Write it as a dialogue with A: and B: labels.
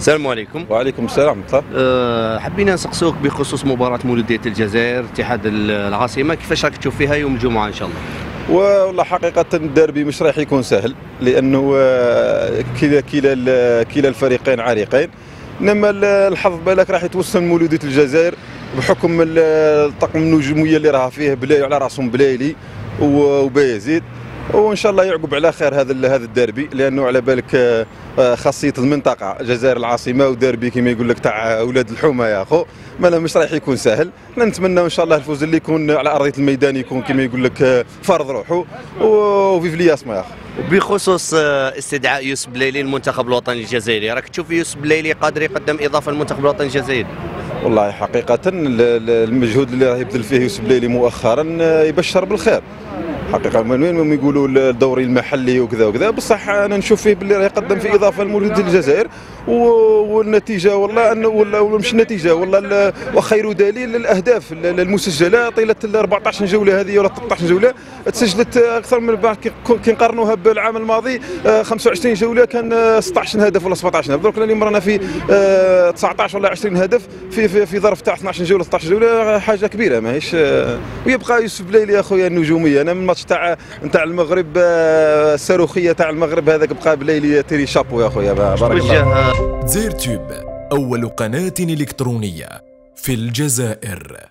A: السلام عليكم.
B: وعليكم السلام ورحمة الله.
A: أه حبينا نسقسوك بخصوص مباراة مولودية الجزائر اتحاد العاصمة. كيفاش راك تشوف فيها يوم الجمعة إن شاء الله؟
B: والله حقيقة الدربي مش راح يكون سهل لأنه آه، كلا كلا كلا الفريقين عريقين. إنما الحظ بالك راح يتوسم مولودية الجزائر بحكم الطاقم النجومية اللي راها فيه بلاي على رأسهم بلايلي وبايزيد. وإن شاء الله يعقب على خير هذا هذا الدربي لأنه على بالك آه، خاصية المنطقة الجزائر العاصمة ودربي كما يقول لك تاع أولاد الحومة يا أخو ما مش راح يكون سهل. نتمنى إن شاء الله الفوز اللي يكون على أرضية الميدان يكون كما يقول لك آه، فرض روحه. وفيف لياسما يا أخو.
A: بخصوص آه، استدعاء يوسف بليلي المنتخب الوطني الجزائري راك تشوف يوسف بليلي قادر يقدم إضافة للمنتخب الوطني الجزائري؟
B: والله حقيقة المجهود اللي راه يبذل فيه يوسف بليلي مؤخرا يبشر بالخير. حقيقة ما يقولوا الدوري المحلي وكذا وكذا. بصح أنا نشوف فيه باللي راه يقدم في إضافة لمولود الجزائر. والنتيجة والله انه ولا مش النتيجه والله وخير دليل الاهداف المسجله طيلة ال 14 جولة هذه ولا 13 جولة. تسجلت أكثر من كي نقارنوها بالعام الماضي. 25 جولة كان 16 هدف ولا 17 هدف درك اليوم رانا في 19 ولا 20 هدف في في, في ظرف تاع 12 جولة 16 جولة حاجة كبيرة ماهيش ويبقى يوسف بليلي يا خويا النجومية. أنا من الماتش تاع نتاع المغرب الصاروخيه تاع المغرب هذاك بقى بليلي تيري شابو يا خويا بارك الله
C: زير تيوب أول قناة إلكترونية في الجزائر.